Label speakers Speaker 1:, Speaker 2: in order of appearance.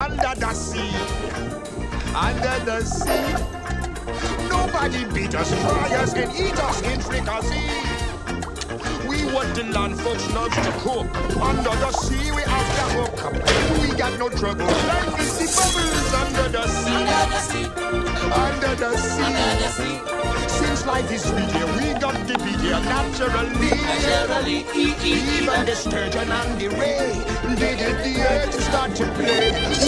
Speaker 1: Under the sea, under the sea. Nobody beat us, fry us, and eat us in fricassee. We want the land folks loves to cook. Under the sea, we have the hook. We got no trouble. Life is the bubbles under the sea. Under the sea. Under the sea. Since life is sweet here, we got to be here naturally.
Speaker 2: Naturally,
Speaker 1: Even the sturgeon and the ray, they get the earth to start to play.